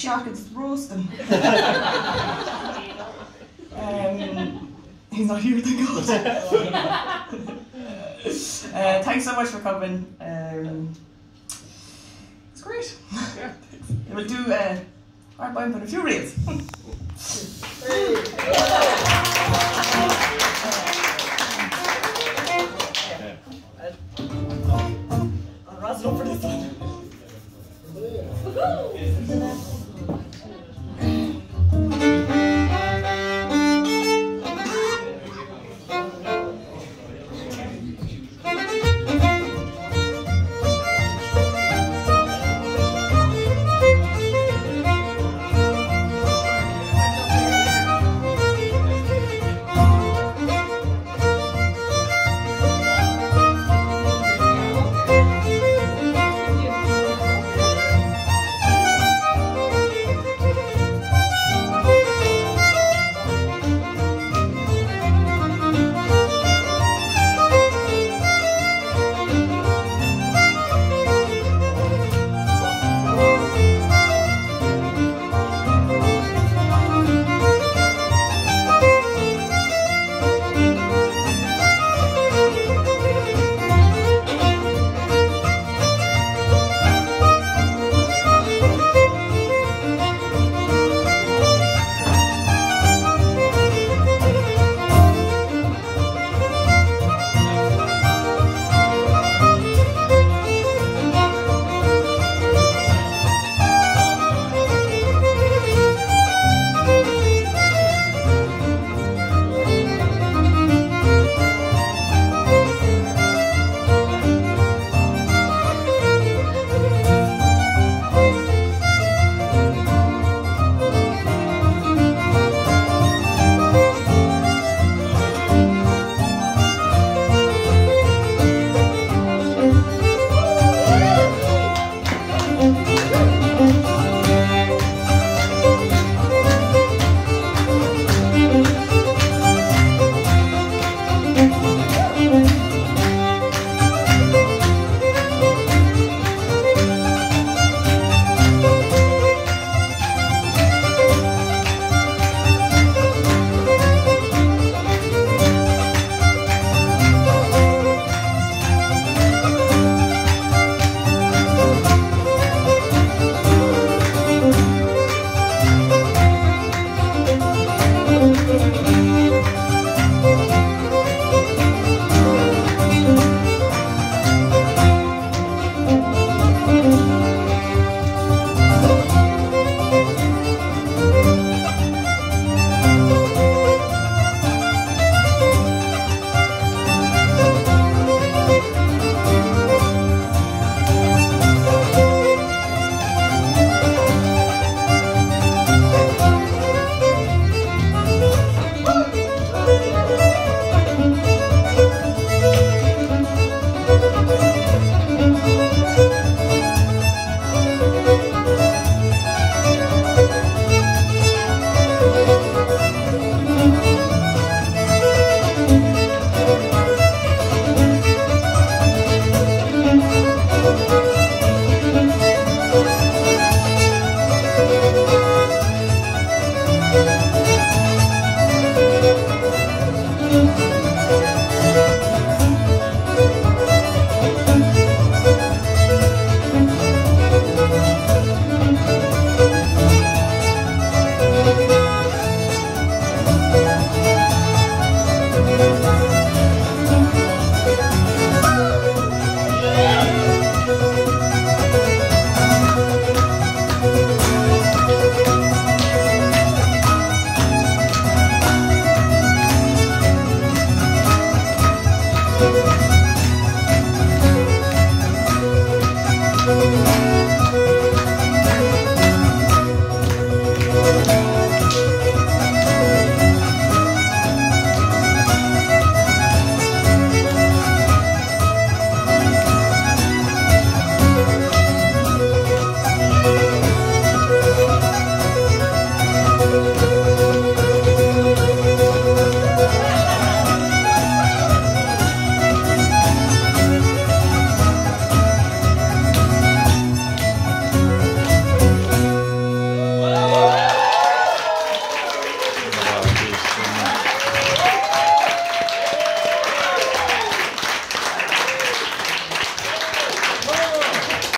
shark and throws them. um, he's not here, thank God. uh, thanks so much for coming. Um, it's great. Yeah. We'll do uh, hard bound but a few reels. I'm razzing up for this one.